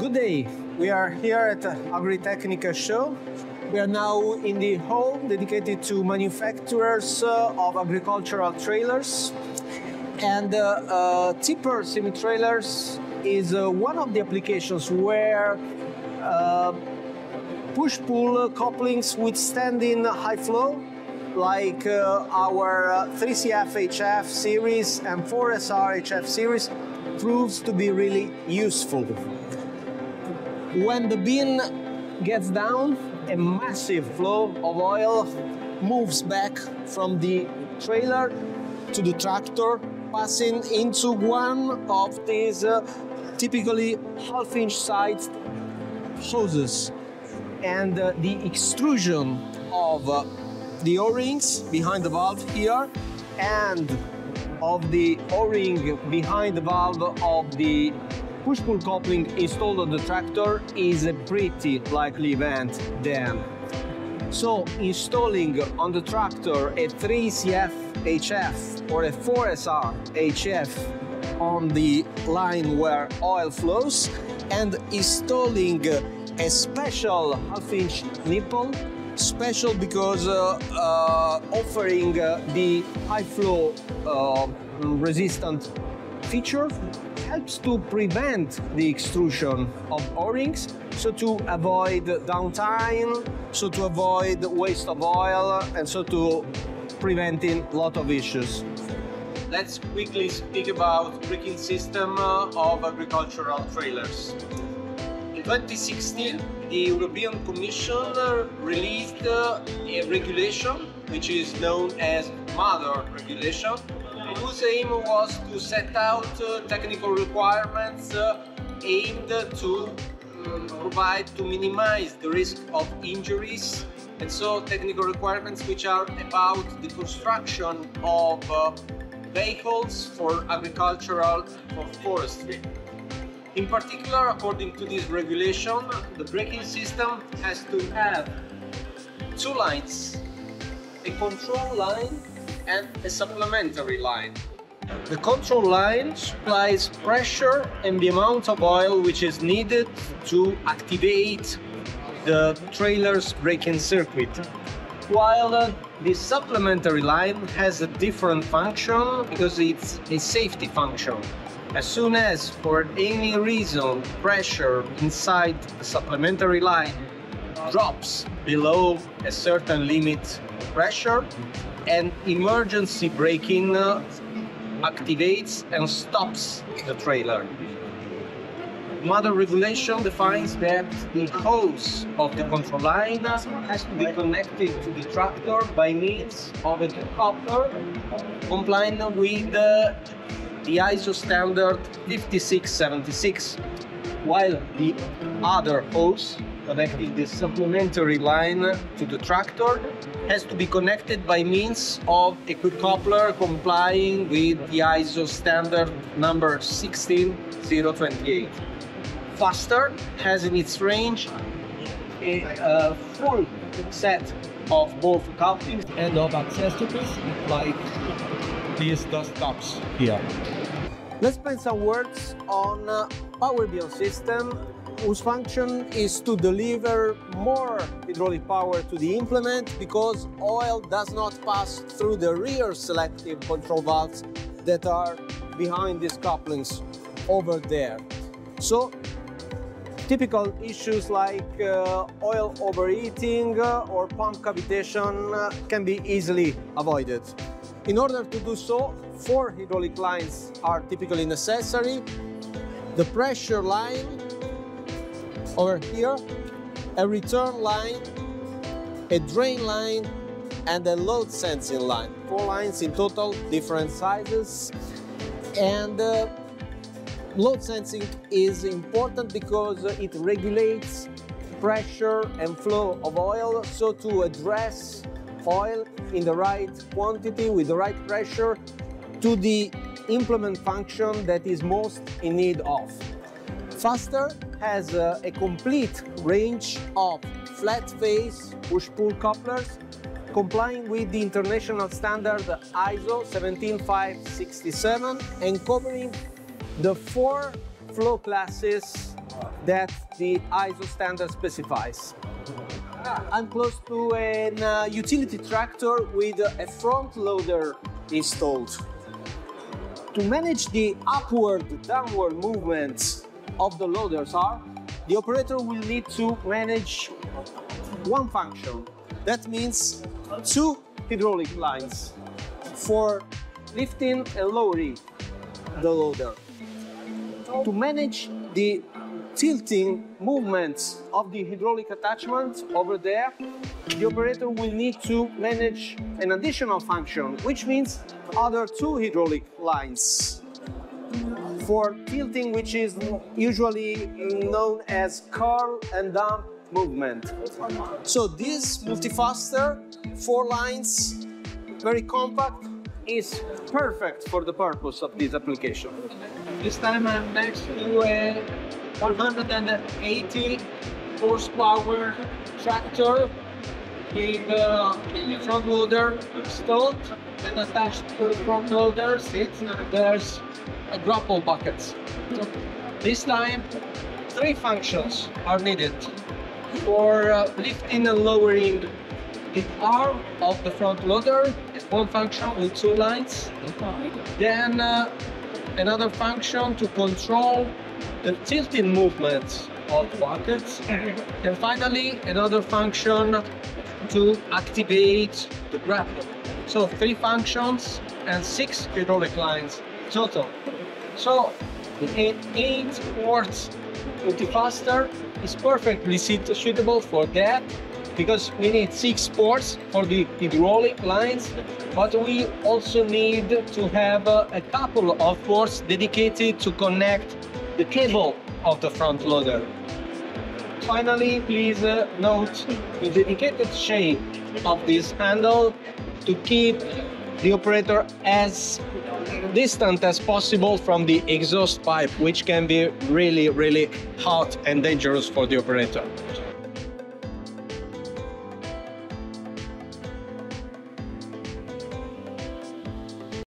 Good day. We are here at Agritechnica show. We are now in the hall dedicated to manufacturers uh, of agricultural trailers. And uh, uh, tipper semi trailers is uh, one of the applications where uh, push pull couplings withstanding high flow, like uh, our uh, 3CF HF series and 4SR HF series, proves to be really useful. When the bin gets down, a massive flow of oil moves back from the trailer to the tractor, passing into one of these uh, typically half inch sized hoses. And uh, the extrusion of uh, the O rings behind the valve here and of the O ring behind the valve of the push pull coupling installed on the tractor is a pretty likely event then. So installing on the tractor a 3CF HF or a 4SR HF on the line where oil flows and installing a special half inch nipple special because uh, uh, offering uh, the high flow uh, resistant feature helps to prevent the extrusion of O-rings, so to avoid downtime, so to avoid waste of oil, and so to preventing a lot of issues. Let's quickly speak about braking system uh, of agricultural trailers. In 2016, the European Commission uh, released uh, a regulation which is known as Mother Regulation whose aim was to set out uh, technical requirements uh, aimed to um, provide to minimize the risk of injuries and so technical requirements which are about the construction of uh, vehicles for agricultural for forestry. In particular, according to this regulation, the braking system has to have two lines, a control line and a supplementary line. The control line supplies pressure and the amount of oil which is needed to activate the trailer's braking circuit. While uh, the supplementary line has a different function because it's a safety function. As soon as, for any reason, pressure inside the supplementary line drops below a certain limit pressure, and emergency braking uh, activates and stops the trailer. Mother regulation defines that the hose of the control line has to be connected to the tractor by means of a coupler complying with the, the ISO standard 5676, while the other hose connecting the supplementary line to the tractor has to be connected by means of a quick coupler complying with the ISO standard number 16028. Faster has in its range a, a full set of both couplings and of accessories like these dust stops here. Let's spend some words on uh, Power Beyond system whose function is to deliver more hydraulic power to the implement because oil does not pass through the rear selective control valves that are behind these couplings over there. So typical issues like uh, oil overheating uh, or pump cavitation uh, can be easily avoided. In order to do so, four hydraulic lines are typically necessary. The pressure line over here, a return line, a drain line, and a load sensing line. Four lines in total, different sizes. And uh, load sensing is important because it regulates pressure and flow of oil so to address oil in the right quantity with the right pressure to the implement function that is most in need of. Faster has a complete range of flat face push-pull couplers complying with the international standard ISO 17567 and covering the four flow classes that the ISO standard specifies. I'm close to a uh, utility tractor with a front loader installed. To manage the upward downward movements of the loaders are, the operator will need to manage one function. That means two hydraulic lines for lifting and lowering the loader. To manage the tilting movements of the hydraulic attachment over there, the operator will need to manage an additional function, which means other two hydraulic lines for tilting, which is usually known as curl and dump movement. So this multifaster, four lines, very compact, is perfect for the purpose of this application. This time I'm next to a 180 horsepower tractor with uh, a front loader installed and attached to the front loader seat there's grapple bucket. So this time three functions are needed for uh, lifting and lowering the arm of the front loader one function with two lines. Then uh, another function to control the tilting movements of buckets. And finally, another function to activate the grapple. So three functions and six hydraulic lines total. So the 8 ports multifaster is perfectly suitable for that because we need six ports for the hydraulic lines, but we also need to have a couple of ports dedicated to connect the cable of the front loader. Finally, please uh, note the dedicated shape of this handle to keep the operator as distant as possible from the exhaust pipe, which can be really, really hot and dangerous for the operator.